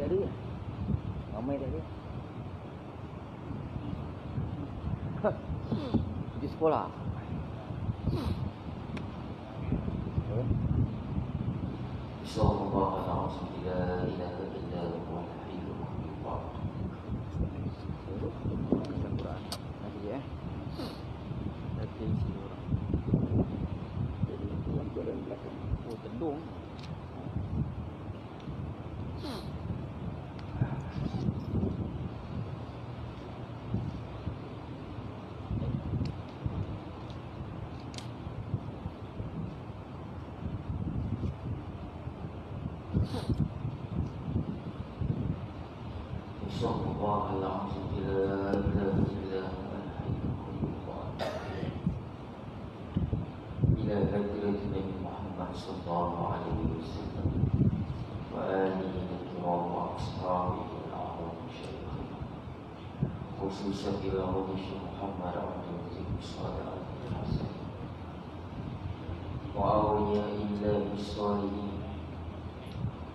tak ada. Ramai tak ada. Di sekolah العزيز الصادق الحسن وأولياء الله الصالحين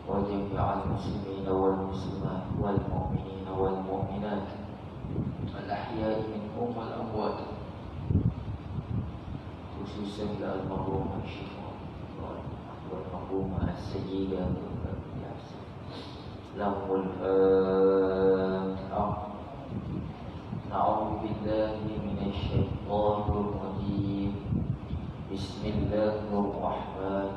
وجميع المسلمين والمسلمات والمؤمنين والمؤمنات الأحياء منهم والأموات خصوصا المرحوم الشيخ والمرحومة السيدة لهم الفاتحة نعوذ بالله من الشيطان الرجيم بسم الله الرحمن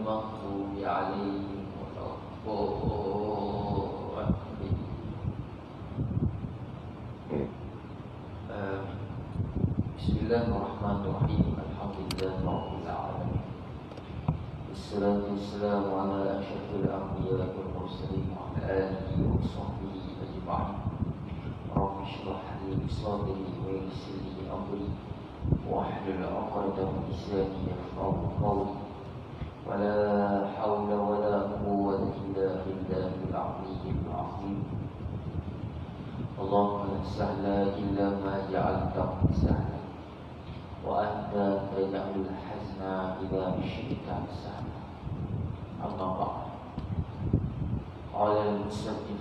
المغضوب عليهم ولا آمين. بسم الله الرحمن الرحيم. الحمد لله رب العالمين. والصلاة والسلام على أشرف الأنبياء والمرسلين وعلى آله وصحبه أجمعين. رب اشرح لي صدري ويسر لي أمري. واحلل عقدة لساني يفقه قولي. ولا حول ولا قوة إلا بالله العلي العظيم. اللهم لا سهل إلا ما جعلته سهلا. وأنت تجعل الحزن إذا شئت سهلا. أما بعد. قال المصنف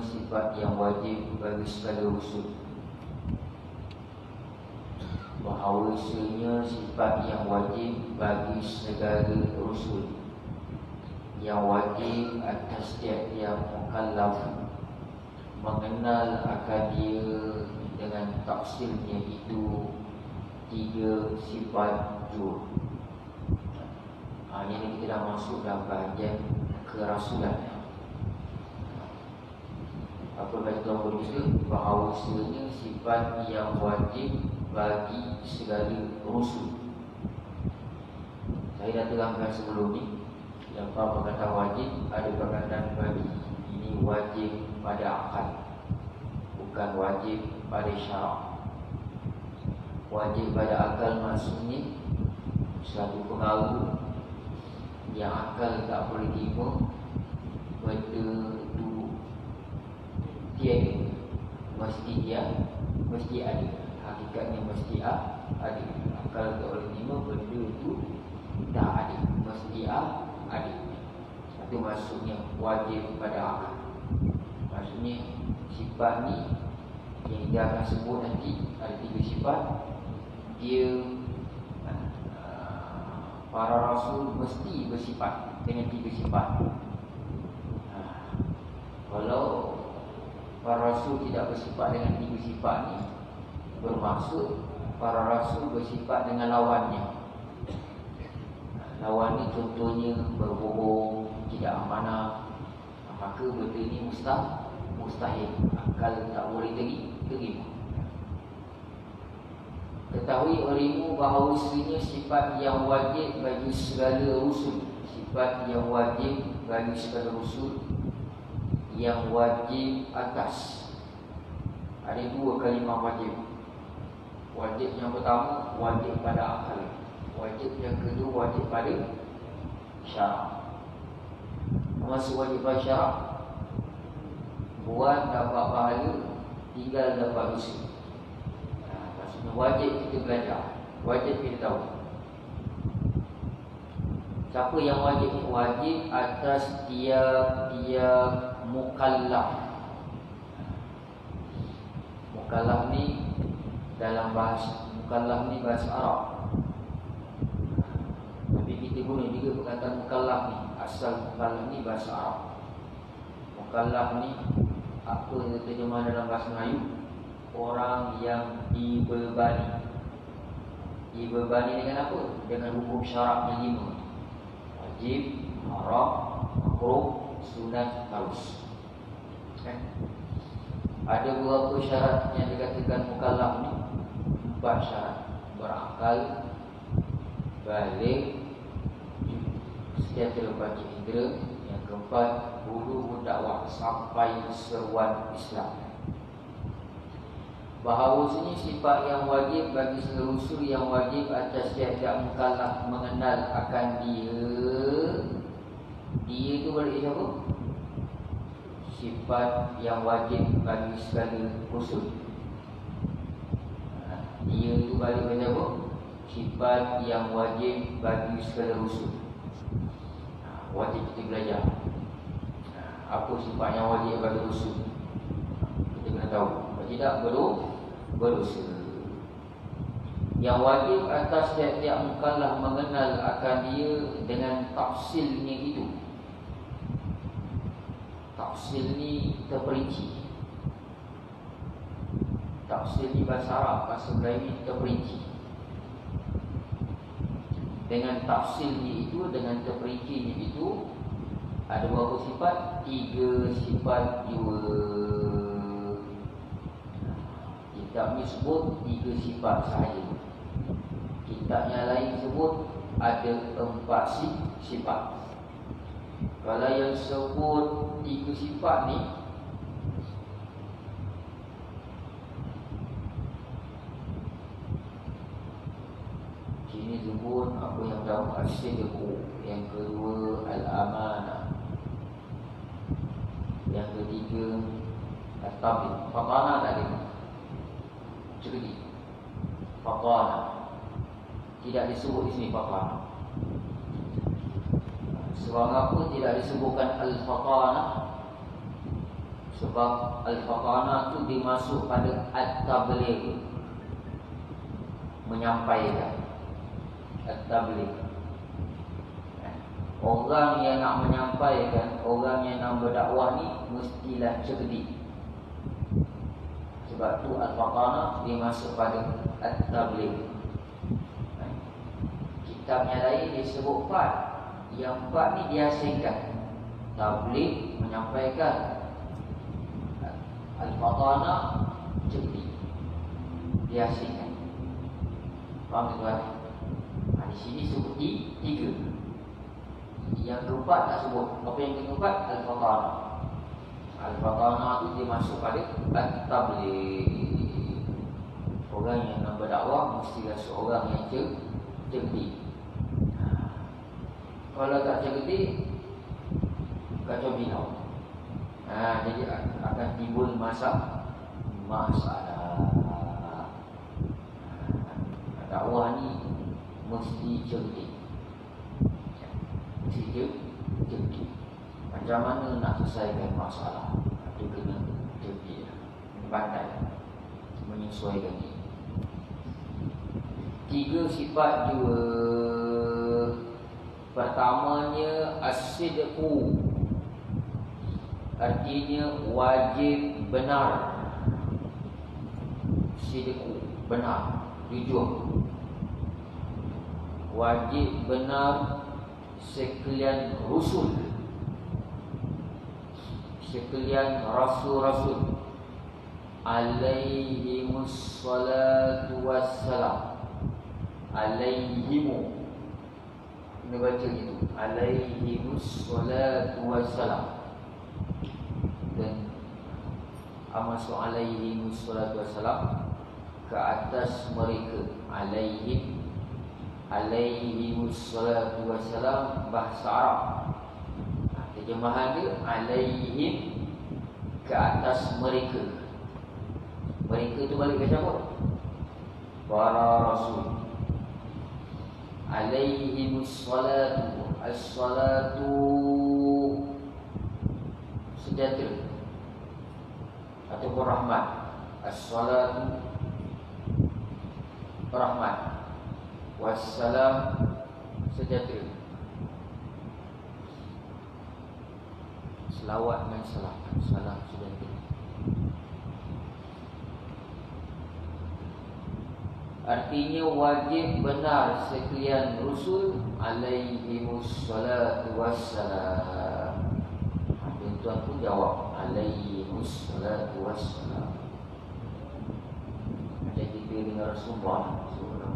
sifat yang wajib bagi segala usul. Bahawa isunya sifat yang wajib bagi segala usul. Yang wajib atas tiap-tiap mukallaf Mengenal akan dia dengan tafsirnya itu Tiga sifat jua ha, Ini kita dah masuk dalam bahagian kerasulan Apa kata Tuan Berkata Bahawa sebenarnya sifat yang wajib bagi segala rusul Saya dah terangkan sebelum ni Yang apa perkataan wajib ada perkataan bagi Ini wajib pada akal Bukan wajib pada syarak. Wajib pada akal maksudnya Satu pengaruh Yang akal tak boleh terima Benda Tiada Mesti dia Mesti ada Hakikatnya mesti ada Akal tak boleh terima Benda tu Tak ada. Mesti ada Itu maksudnya Wajib pada akal. Maksudnya Sifat ni Yang dia akan sebut nanti Ada tiga sifat. Dia para rasul mesti bersifat dengan tiga sifat. Ha. Para rasul tidak bersifat dengan tiga sifat ni. Bermaksud para rasul bersifat dengan lawannya. Lawan ni contohnya berbohong, tidak amanah, Maka benda ini mustah, mustahil. Akal tak boleh teri, terima Ketahui olehmu bahawa sebenarnya sifat yang wajib bagi segala rusul. Sifat yang wajib bagi segala rusul Yang wajib atas. Ada dua kalimah wajib. Wajib yang pertama, wajib pada akal. Wajib yang kedua, wajib pada syarak. Masa wajib pada syarak. Buat dapat pahala Tinggal dapat dosa. Ha, Maksudnya wajib kita belajar. Wajib kita tahu. Siapa yang wajib Wajib atas tiap-tiap mukallaf Mukallaf ni dalam bahasa mukallaf ni bahasa Arab. Tapi kita guna juga perkataan mukallaf ni. Asal mukallaf ni bahasa Arab. Mukallaf ni apa terjemah dalam bahasa Melayu? Orang yang dibebani. Dibebani dengan apa? Dengan hukum syarak yang lima. Wajib, haram, makruh, sunat, harus. Kan? Ada beberapa syarat yang dikatakan mukallaf ni empat syarat berakal balik sejahtera bagi indera yang keempat bulu berdakwah sampai seruan Islam bahawa sini sifat yang wajib bagi seluruh yang wajib atas setiap mukallaf mengenal akan dia dia itu balik siapa? sifat yang wajib bagi segala usul. Dia itu balik kepada apa? Sifat yang wajib bagi segala rusul ha, Wajib kita belajar. Ha, Apa sifat yang wajib bagi rusul Kita kena tahu. Kalau tidak baru berusaha. Yang wajib atas setiap-tiap mukallah mengenal akan dia Dengan tafsilnya itu Tafsil ni terperinci tafsir di bahasa Arab, bahasa Melayu terperinci. Dengan tafsirnya itu, dengan terperincinya itu, ada berapa sifat? Tiga sifat jiwa. Kitab ni sebut tiga sifat sahaja. Kitab yang lain sebut ada empat sifat. Kalau yang sebut tiga sifat ni, Ini sebut apa yang tahu asyidku Yang kedua al-amanah Yang ketiga Al-tabid Fakana tadi Cerdik Fakana Tidak disebut di sini fakana Sebab apa tidak disebutkan al-fakana Sebab al-fakana itu dimasuk pada Al-tabligh Menyampaikan tabligh. Orang yang nak menyampaikan, orang yang nak berdakwah ni mestilah cerdik. Sebab tu al-faqana dia masuk pada at-tabligh. Kitab yang lain dia sebut empat. Yang empat ni dia hasilkan. Tabligh menyampaikan al-faqana cerdik. Dia hasilkan. Faham tuan? di sini sebut tiga. Yang keempat tak sebut. Apa yang keempat? Al-Fatana. Al-Fatana itu dia masuk pada At-Tabli. Orang yang nak berdakwah mestilah seorang yang cerdik. Kalau tak cerdik, kacau bilau. Ha, jadi akan timbul masa masalah. Ha, dakwah ni mesti cerdik. Mesti cerdik Macam mana nak selesaikan masalah? Itu kena cerdik Pandai Menyesuaikan ini Tiga sifat dua Pertamanya Asidku Artinya wajib benar. Sidku Benar Jujur. Wajib benar sekalian rusul. Sekalian rasul-rasul. Alaihimus salatu wassalam. Alaihimu ini baca itu alaihimus salatu wassalam. Dan amasuk alaihimus salatu wassalam? Ke atas mereka. Alaihim alaihimus salatu wassalam bahasa Arab. Ha, terjemahan dia alaihim ke atas mereka. Mereka tu balik ke siapa? Para Rasul Alaihi salatu As-salatu Sejahtera. Ataupun rahmat. As-salatu Rahmat. Wassalam Sejahtera. Selawat dan salam Salam sejahtera Artinya wajib benar sekalian Rasul alaihi wassalatu wassalam. Tuan pun jawab alaihi wassalatu wassalam. Ada kita dengan Rasulullah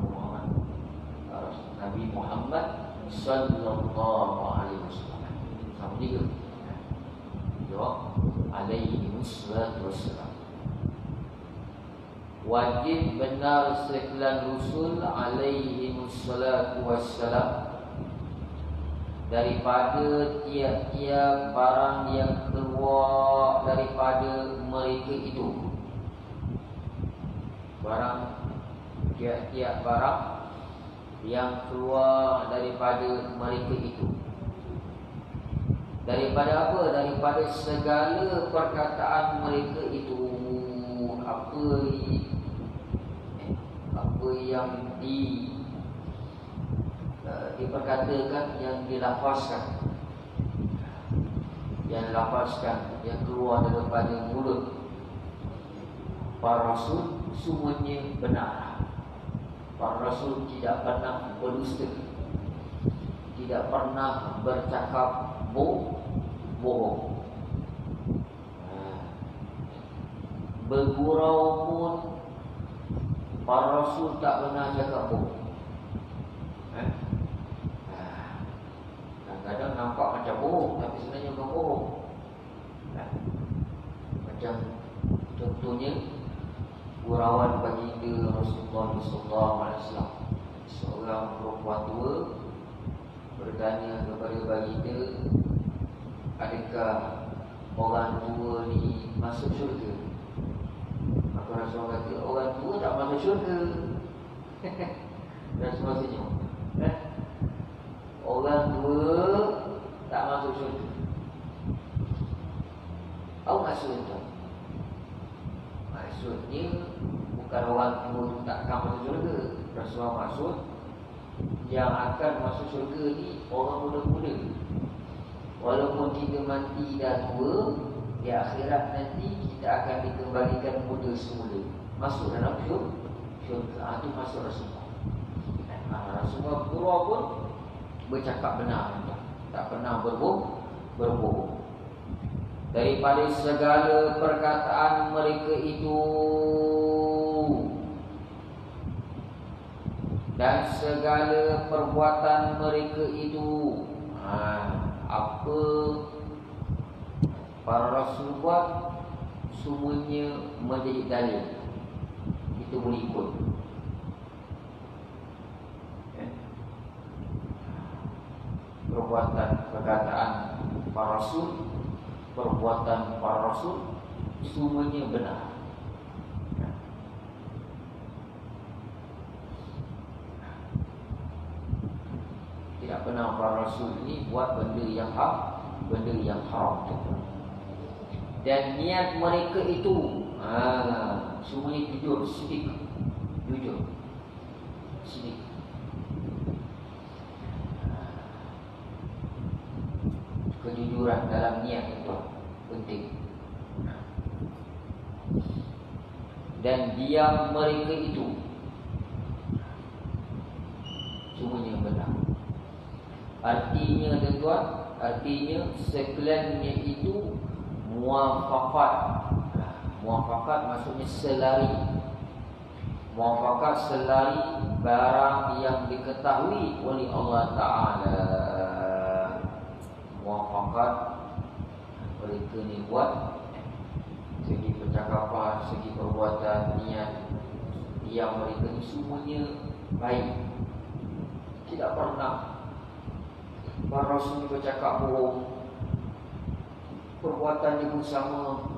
Muhammad Nabi Muhammad sallallahu alaihi wasallam. Sama juga. Jawab alaihi wassalatu wassalam wajib benar sekalian Rasul alaihi wassalatu wassalam. Daripada tiap-tiap barang yang keluar daripada mereka itu. Barang tiap-tiap barang yang keluar daripada mereka itu. Daripada apa? Daripada segala perkataan mereka itu. Apa apa yang di uh, diperkatakan yang dilafazkan. Yang dilafazkan yang keluar daripada mulut. Para rasul semuanya benar. Para rasul tidak pernah berdusta. Tidak pernah bercakap bohong. Ha. bergurau Para Rasul tak pernah cakap bohong eh? Ah. Kadang-kadang nampak macam bohong Tapi sebenarnya bukan bohong eh? Macam contohnya Gurawan baginda Rasulullah SAW Seorang perempuan tua Bertanya kepada baginda Adakah orang tua ni masuk syurga Rasulullah kata orang tua tak masuk syurga. Rasulullah senyum. Eh? Orang tua tak masuk syurga. Apa maksud itu? Maksudnya bukan orang tua tu tak akan masuk syurga. Rasulullah maksud yang akan masuk syurga ni orang muda-muda. Walaupun kita mati dah tua, di akhirat nanti kita akan dikembalikan muda semula. Masuk dalam syurga syurga itu masuk Rasulullah. Ha, Rasulullah keluar pun bercakap benar. Tak pernah berbohong berbohong. Daripada segala perkataan mereka itu dan segala perbuatan mereka itu ha, apa para rasul buat semuanya menjadi dalil kita boleh ikut ya. perbuatan perkataan para rasul perbuatan para rasul semuanya benar ya. tidak pernah para rasul ini buat benda yang hak benda yang haram dan niat mereka itu ha, semuanya jujur sedikit jujur. Sedikit kejujuran dalam niat itu penting. Dan diam mereka itu semuanya benar. Artinya tuan artinya sekaliannya itu muafakat muafakat maksudnya selari. Muafakat selari barang yang diketahui oleh Allah Taala. Muafakat mereka ni buat segi percakapan segi perbuatan niat yang mereka ni semuanya baik. Tidak pernah Para Rasul bercakap bohong Perbuatan dia pun sama.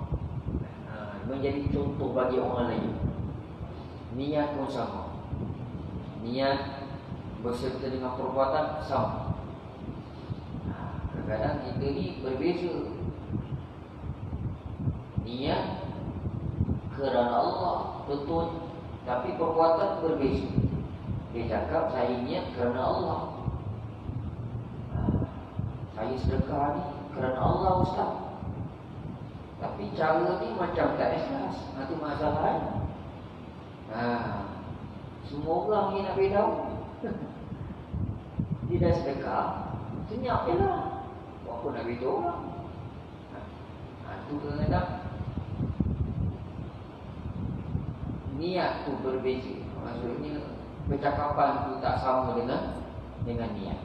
Ha, Menjadi contoh bagi orang lain. Niat pun sama. Niat berserta dengan perbuatan sama. Ha, Kadang-kadang kita ni berbeza. Niat kerana Allah betul. Tapi perbuatan berbeza. Dia cakap saya niat kerana Allah. Ha, Saya sedekah ni kerana Allah Ustaz tapi cara ni macam tak ikhlas. Itu masalahnya. Ha. Semua orang ni nak beritahu. Dia dah sedekah. Senyap je lah. Apa nak beritahu orang. Ha. Itu ha, kadang-kadang. Niat tu berbeza. Maksudnya percakapan tu tak sama dengan dengan niat.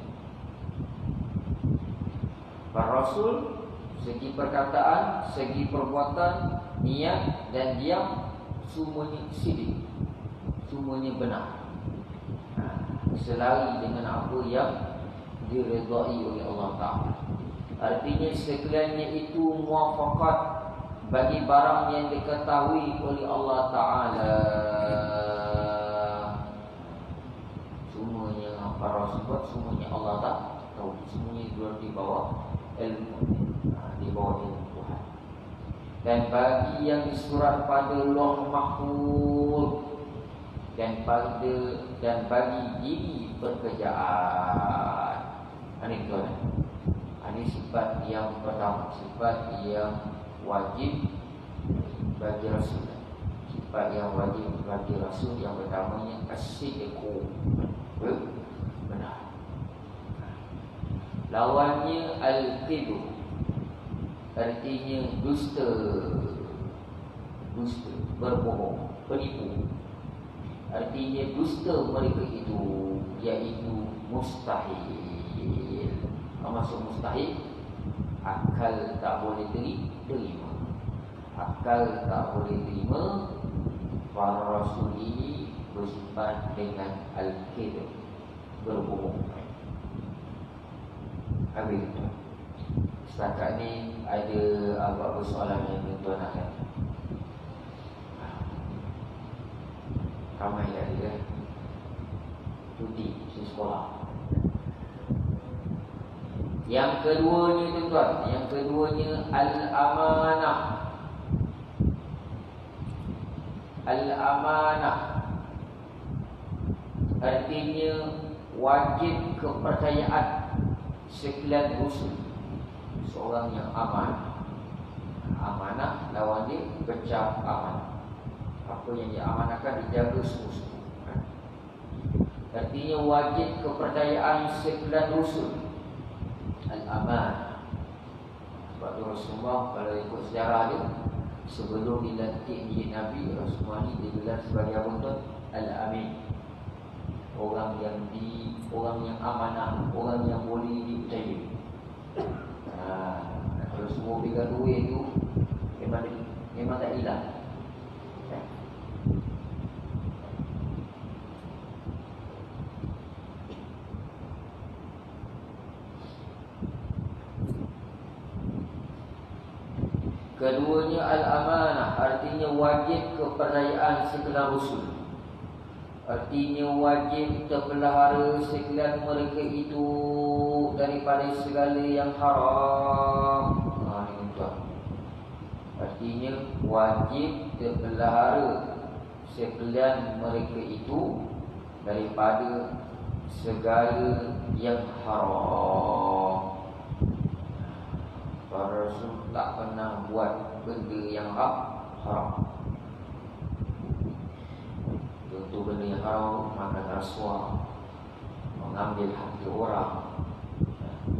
Rasul segi perkataan, segi perbuatan, niat dan diam semuanya sidik. Semuanya benar. Ha, selari dengan apa yang diredai oleh Allah Taala. Artinya sekaliannya itu muafakat bagi barang yang diketahui oleh Allah Taala. Semuanya para sahabat semuanya Allah tak tahu. Semuanya di bawah ilmu di bawah ilmu Tuhan. Dan bagi yang disurat pada Allah Mahfud dan pada dan bagi diri pekerjaan. Ini tuan. Ini sifat yang pertama, sifat yang wajib bagi Rasul. Sifat yang wajib bagi Rasul yang pertamanya asyikku. Lawannya al-kidu Artinya dusta. Dusta. Berbohong. Penipu. Artinya dusta mereka itu Iaitu mustahil. Maksud mustahil? Akal tak boleh terima. Akal tak boleh terima Para Rasul ini Bersifat dengan Al-Qidr Berbohong Habis Setakat ni ada apa-apa soalan yang tuan nak kan? Ramai dah dia Cuti di sekolah. Yang keduanya tuan Yang keduanya Al-Amanah. Al-Amanah. Artinya Wajib kepercayaan Sekalian usul seorang yang aman. Amanah lawan dia pecah aman. Apa yang diamanahkan dijaga semua-semua artinya wajib kepercayaan sekelan rusul. Al-aman. Sebab tu Rasulullah kalau ikut sejarah dia sebelum dilantik menjadi Nabi Rasulullah ni digelar sebagai apa tu? Al-amin orang yang di orang yang amanah orang yang boleh dipercayai Ha, kalau semua pegang duit tu memang memang tak hilang. Keduanya al-amanah artinya wajib kepercayaan segala rusul. Artinya wajib terpelihara sekalian mereka itu daripada segala yang haram. Ha, ini tuan. Artinya wajib terpelihara sekalian mereka itu daripada segala yang haram. Para Rasul tak pernah buat benda yang haram. Benda yang haram Makan rasuah Mengambil hati orang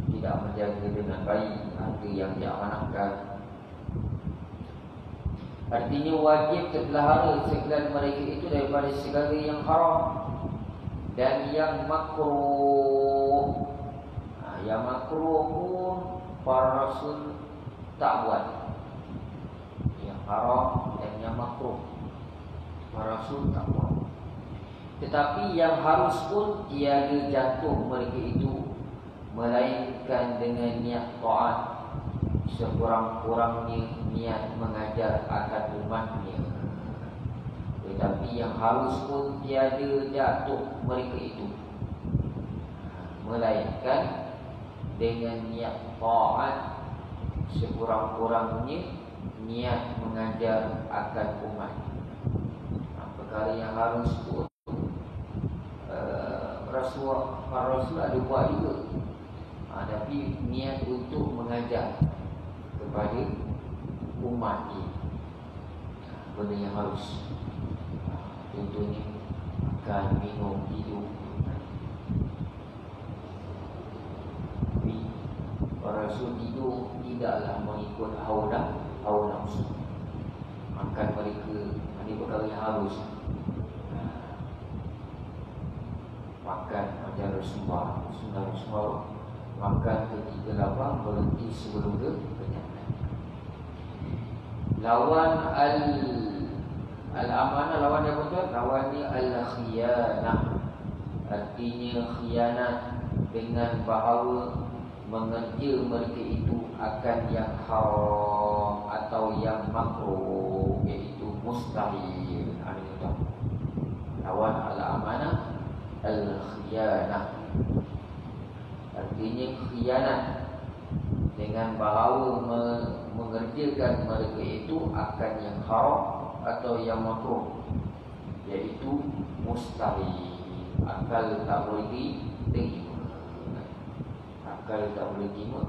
Tidak menjaga dengan baik Harta yang diamanahkan Artinya wajib terpelihara sekalian mereka itu daripada segala yang haram dan yang makruh. Ha, yang makruh pun para rasul tak buat. Yang haram dan yang makruh para rasul tak buat. Tetapi yang harus pun tiada jatuh mereka itu melainkan dengan niat taat. Sekurang-kurangnya niat mengajar akan umatnya. Tetapi yang harus pun tiada jatuh mereka itu. Melainkan dengan niat taat sekurang-kurangnya niat mengajar akan umat perkara yang harus pun uh, Rasulullah Rasul ada buat juga. Ha, tapi niat untuk mengajar kepada umat ini benda yang harus. Contohnya makan, minum, hidup tapi para rasul tidur tidaklah mengikut hawa hawa nafsu. Makan mereka ini perkara yang harus makan macam Rasulullah. Rasulullah makan ketika lapar berhenti sebelum ke lawan al al amanah lawan apa tu? Lawan ni al khiyanah artinya khianat dengan bahawa mengerja mereka itu akan yang haram atau yang makruh iaitu mustahil. Itu lawan al amanah al khiyanah artinya khianat dengan bahawa mengerjakan mereka itu akan yang haram atau yang makruh. Iaitu mustahil. Akal tak boleh diterima akal tak boleh terima.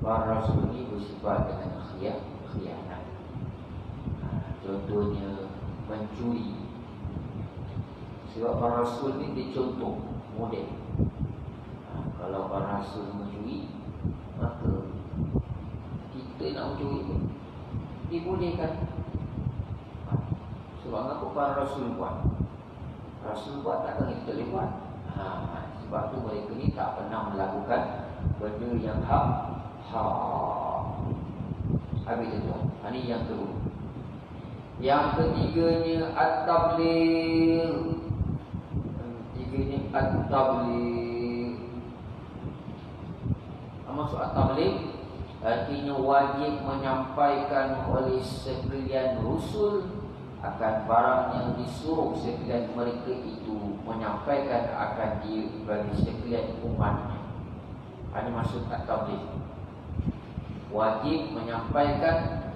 Para rasul ini bersifat dengan khiyat khianat ha, contohnya mencuri sebab para rasul ini dicontoh model. Ha, kalau para rasul mencuri maka kita nak mencuri pun dibolehkan ha. sebab apa para rasul buat? Rasul buat takkan kita boleh buat. Ha. sebab tu mereka ni tak pernah melakukan benda yang hak hak. Habis itu ha, ini yang kedua. Yang ketiganya ketiganya at-tabligh maksud at-tabligh Artinya wajib menyampaikan oleh sekalian rusul akan barang yang disuruh sekalian mereka itu menyampaikan akan dia bagi sekalian umatnya. Ini maksud at-tabligh. Wajib menyampaikan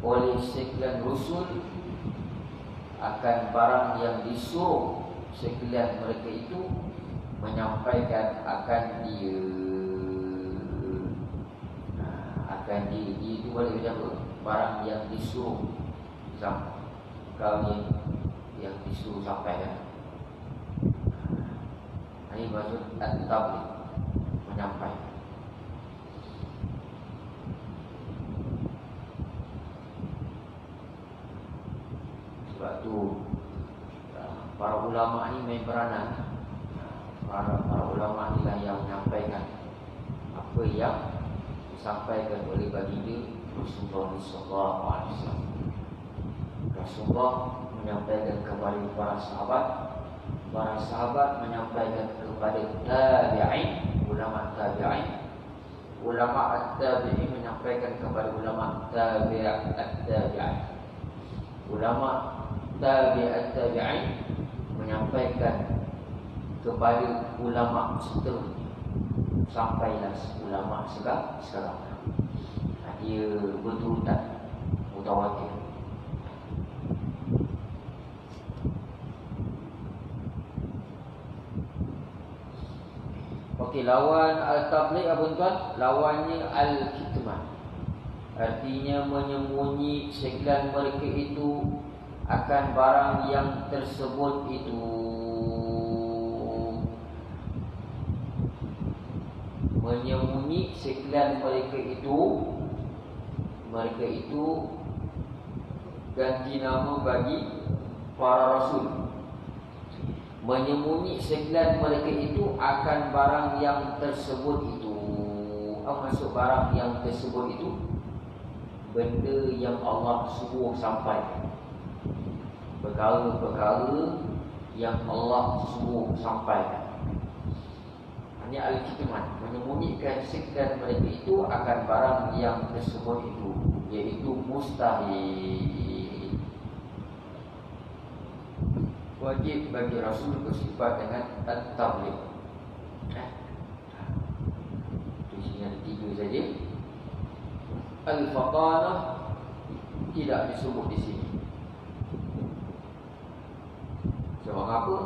oleh sekalian rusul akan barang yang disuruh sekalian mereka itu menyampaikan akan dia akan di, itu boleh macam barang yang disuruh sampai kau ni yang disuruh sampai kan? Ini maksud at-tabligh menyampaikan sebab tu para ulama ni main peranan para para ulama ni lah yang menyampaikan apa yang disampaikan oleh baginda Rasulullah SAW. Rasulullah menyampaikan kepada para sahabat, para sahabat menyampaikan kepada tabi'in, ulama tabi'in, ulama tabi'in menyampaikan kepada ulama tabi'at tabi'in. Ulama tabi'at tabi'in menyampaikan kepada ulama seterusnya sampailah ulama sekarang sekarang dia berurutan mutawatir Okey, lawan al-tabligh apa tuan? Lawannya al-kitman. Artinya menyembunyi sekalian mereka itu akan barang yang tersebut itu. Menyembunyi sekalian mereka itu mereka itu ganti nama bagi para rasul. Menyembunyi sekian mereka itu akan barang yang tersebut itu. Apa maksud barang yang tersebut itu? Benda yang Allah suruh sampaikan perkara-perkara yang Allah suruh sampaikan. Hanya al-kitman menyembunyikan sekian mereka itu akan barang yang tersebut itu iaitu mustahil. Wajib bagi Rasul bersifat dengan at-tabligh. Eh? di sini ada tiga saja. Al-faqanah tidak disebut di sini apa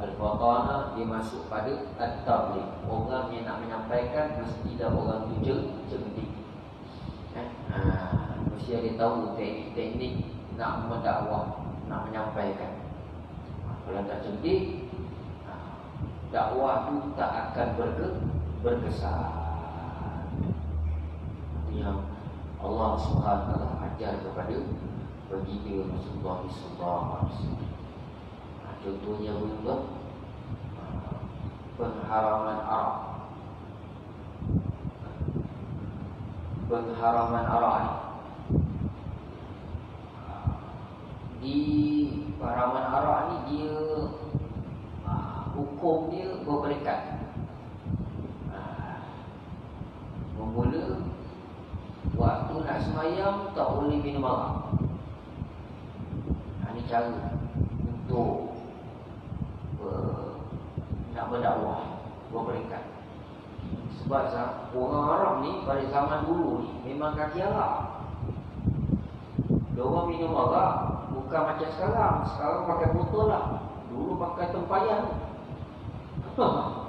al-faqanah dimasuk pada at-tabligh orang yang nak menyampaikan mesti dah orang tu cerdik eh? ha. Mesti dia tahu teknik-teknik nak mendakwah, nak menyampaikan. Kalau tak cerdik, dakwah itu tak akan berke, berkesan. Yang Allah SWT ajar kepada baginda Rasulullah SAW. Contohnya begitu pengharaman Arab. Pengharaman Arab. Di paraman arah ni dia uh, hukum dia berberikat uh, Memula Waktu nak semayang Tak boleh minum arak Ini cara Untuk Berdakwah Berberikat Sebab orang Arab ni Pada zaman dulu ni Memang kaki Dia orang minum arak Bukan macam sekarang. Sekarang pakai botol lah. Dulu pakai tempayan.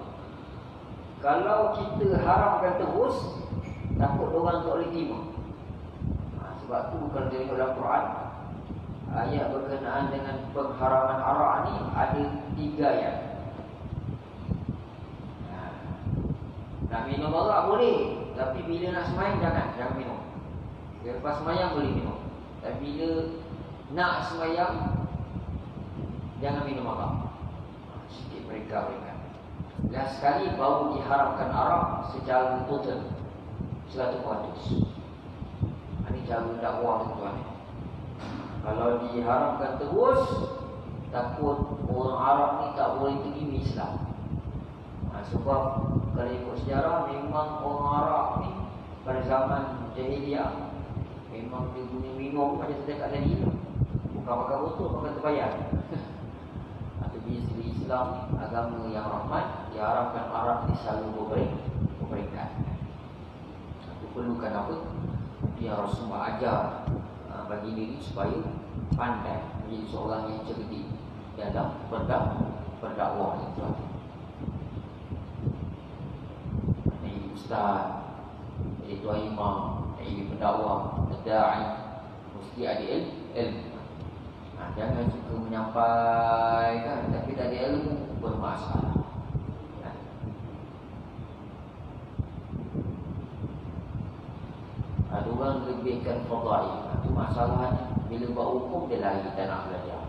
Kalau kita harapkan terus, takut orang tak boleh terima. Ha, sebab tu kalau dia dalam Quran, ayat berkenaan dengan pengharaman arak ni ada tiga ayat. Ha, nak minum arak boleh. Tapi bila nak semayang, jangan. Jangan minum. Lepas semayang boleh minum. Tapi bila nak semayang Jangan minum apa Sikit mereka mereka Dan sekali baru diharapkan Arab Secara total Selatu kuatus Ini cara dakwah tuan Kalau diharapkan terus Takut orang Arab ni tak boleh terima Islam ha, Sebab kalau ikut sejarah Memang orang Arab ni Pada zaman jahiliah Memang dia punya minum pada setiap tadi Bukan pakai botol, pakai terbayar. Tapi segi Islam Agama yang rahmat Diharapkan Arab ni selalu berberi Memberikan Itu perlukan apa? Dia harus semua ajar uh, Bagi diri supaya Pandai Menjadi seorang yang cerdik Dalam berdak berdakwah itu Ini Ustaz Ini Tuan Imam Ini pendakwah Da'i Mesti ada ilmu Jangan suka menyampaikan Tapi tak ada ilmu Bermasalah. Ada orang lebihkan fadai Itu masalahnya. Bila buat hukum dia lari dan nak belajar.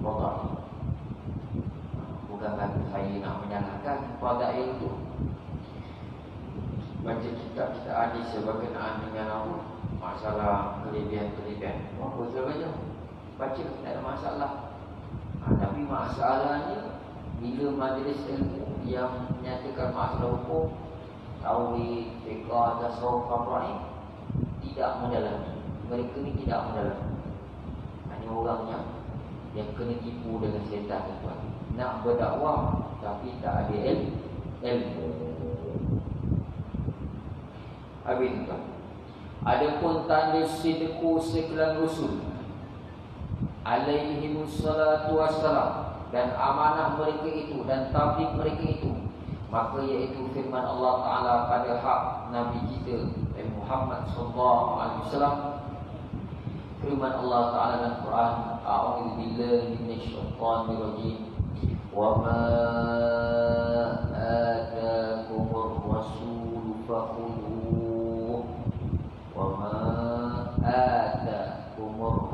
Fadai Bukan kata saya nak menyalahkan Fadai itu Baca kitab kita ada sebagaimana dengan apa? Masalah kelebihan-kelebihan. Apa sebagainya baca tak ada masalah. Ha, tapi masalahnya bila majlis ilmu yang menyatakan masalah hukum tauhid fiqh tasawuf apa tidak mendalami. Mereka ni tidak mendalami. Hanya orang yang yang kena tipu dengan setan tuan nak berdakwah tapi tak ada ilmu. Ilmu habis tuan Adapun tanda sidku sekelan rusul alaihi wassalatu wassalam dan amanah mereka itu dan tabligh mereka itu maka iaitu firman Allah taala pada hak nabi kita Muhammad sallallahu alaihi wasallam. Firman Allah taala dalam Quran a'udzu billahi minasyaitonir rajim wa ma atakumur rasul fakhudhu wa ma atakumur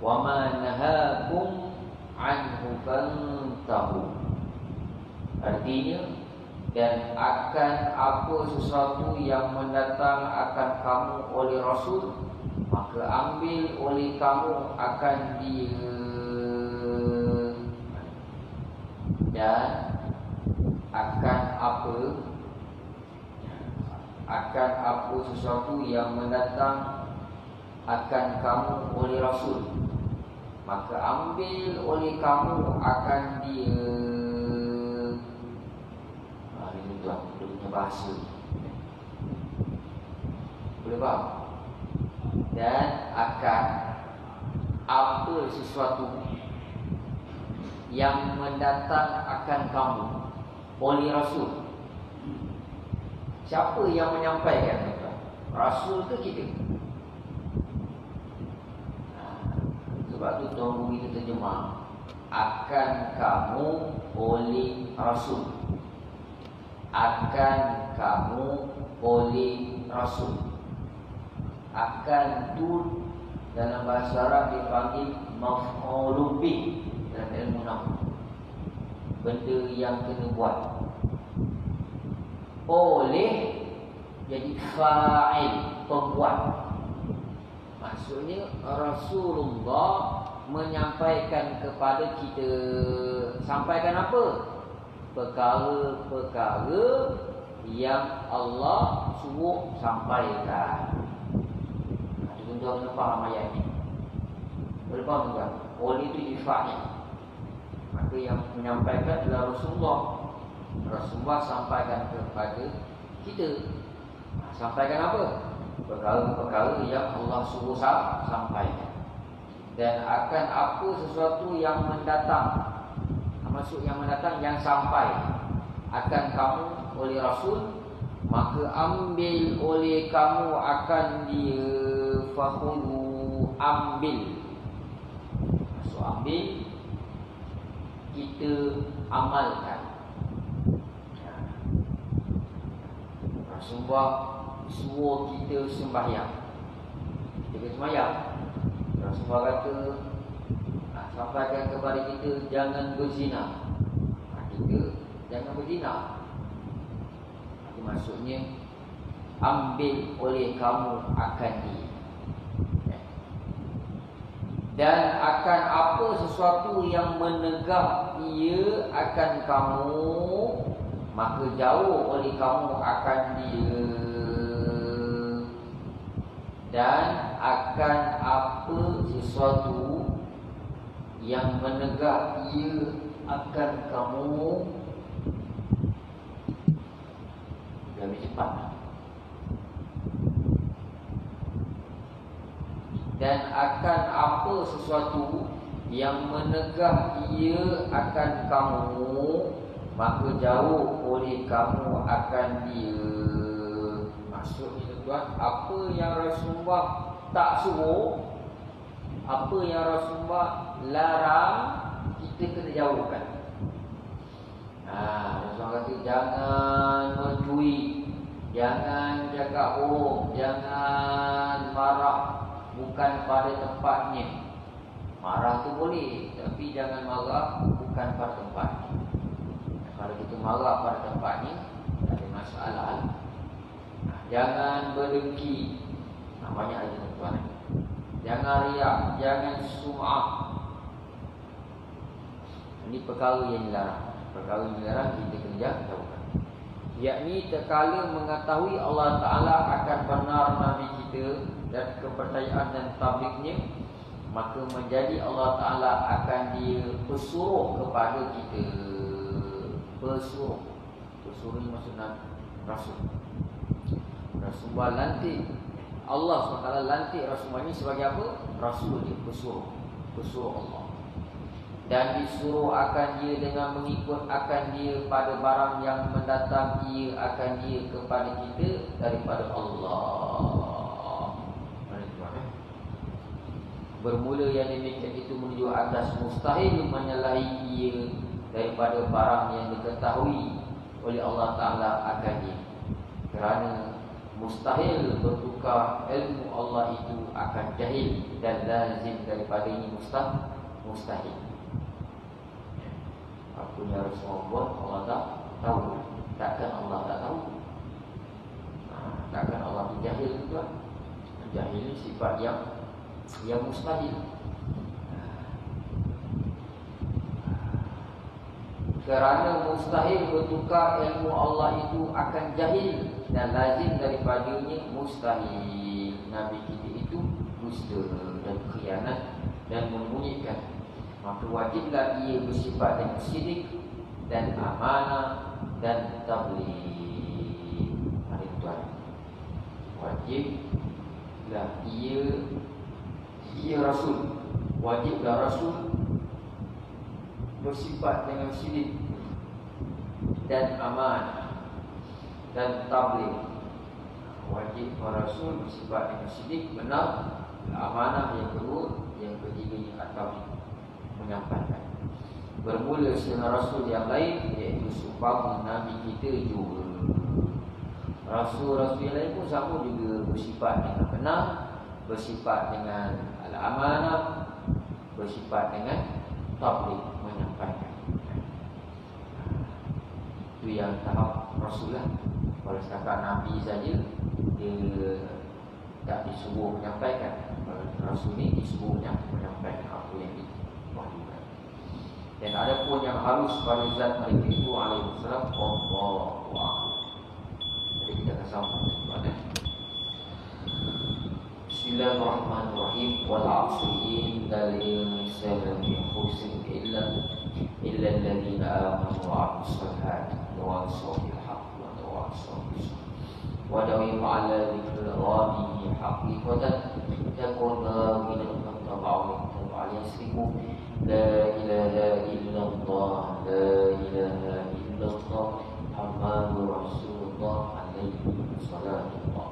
wa ma nahakum anhu fantahu. Artinya dan akan apa sesuatu yang mendatang akan kamu oleh rasul maka ambil oleh kamu akan dia. Dan akan apa? Akan apa sesuatu yang mendatang akan kamu oleh Rasul maka ambil oleh kamu akan dia ha, ini tuan punya bahasa boleh faham dan akan apa sesuatu yang mendatang akan kamu oleh Rasul Siapa yang menyampaikan? Rasul ke kita? Ha, Rumi kita terjemah Akan kamu oleh Rasul. Akan kamu oleh Rasul. Akan tu dalam bahasa Arab dipanggil Maf'ulubih dalam ilmu nama Benda yang kena buat. Oleh jadi fa'il pembuat. Maksudnya Rasulullah menyampaikan kepada kita. Sampaikan apa? Perkara-perkara yang Allah suruh sampaikan. Itu tuan kena faham ayat ini boleh faham tuan oleh itu jadi maka yang menyampaikan adalah Rasulullah. Rasulullah sampaikan kepada kita. Sampaikan apa? Perkara-perkara yang Allah suruh sampaikan Dan akan apa sesuatu yang mendatang. Maksud yang mendatang yang sampai. Akan kamu oleh Rasul Maka ambil oleh kamu akan dia. Fahulu ambil. Maksud ambil Kita amalkan. Rasulullah suruh kita sembahyang. Kita kena Rasulullah kata nak sampaikan kepada kita jangan berzina. Kita jangan berzina. Itu maksudnya ambil oleh kamu akan di dan akan apa sesuatu yang menegak ia akan kamu maka jauh oleh kamu akan dia dan akan apa sesuatu yang menegak ia akan kamu lebih cepat. Dan akan apa sesuatu yang menegak ia akan kamu Maka jauh oleh kamu akan dia. Maksudnya tuan Apa yang Rasulullah tak suruh Apa yang Rasulullah larang Kita kena jauhkan. Ha, Rasulullah kata jangan mencuri Jangan jaga bohong Jangan marah Bukan pada tempatnya. Marah tu boleh Tapi jangan marah Bukan pada tempatnya. Kalau kita marah pada tempat ni Tak ada masalah. Jangan berdengki. Nah, Banyak tuan Jangan riak Jangan sum'ah. Ini perkara yang dilarang. Perkara yang dilarang kita kena jauhkan Yakni terkala mengetahui Allah Ta'ala akan benar Nabi kita Dan kepercayaan dan tabliknya Maka menjadi Allah Ta'ala akan dia kepada kita. Pesuruh ini maksudnya Rasul. Rasulullah lantik Allah SWT lantik Rasulullah ini sebagai apa? Rasul dia, pesuruh Pesuruh Allah Dan disuruh akan dia dengan mengikut akan dia pada barang yang mendatang Ia akan dia kepada kita daripada Allah eh? Bermula yang demikian itu menuju atas mustahil menyalahi ia daripada barang yang diketahui oleh Allah Ta'ala akannya kerana mustahil bertukar ilmu Allah itu akan jahil dan lazim daripada ini mustahil mustahil. Apa yang harus buat Allah tak tahu. Takkan Allah tak tahu? Takkan Allah jahil juga jahil sifat yang yang mustahil kerana mustahil bertukar ilmu Allah itu akan jahil dan lazim daripadanya mustahil. Nabi kita itu dusta dan khianat dan membunyikan maka wajiblah ia bersifat dengan sidik dan amanah dan tabligh. Hari tuan. Wajiblah ia ia rasul. Wajiblah rasul bersifat dengan sidik dan amanah dan tabligh. Wajib rasul bersifat dengan sidik benar amanah yang kedua yang ketiga atau menyampaikan. Bermula dengan rasul yang lain iaitu supaya nabi kita juga. Rasul-rasul yang lain pun sama juga bersifat dengan benar bersifat dengan al-amanah bersifat dengan tabligh menyampaikan itu yang tahap rasul lah. Kalau setakat Nabi saja Dia tak disuruh menyampaikan. Rasul ni disuruh menyampaikan apa yang diwahyukan. Dan ada pun yang harus pada zat mereka itu Alaihissalam Allah Jadi kita akan sambung kepada Bismillahirrahmanirrahim. Wal asri insana fi khusr illa illa alladhina amanu wa 'amilus salihati wa tawasaw ودوم على ذكر ربه حقيقة تكون من المتبع والمتبع يسلك لا إله إلا الله لا إله إلا الله محمد رسول الله عليه الصلاة والسلام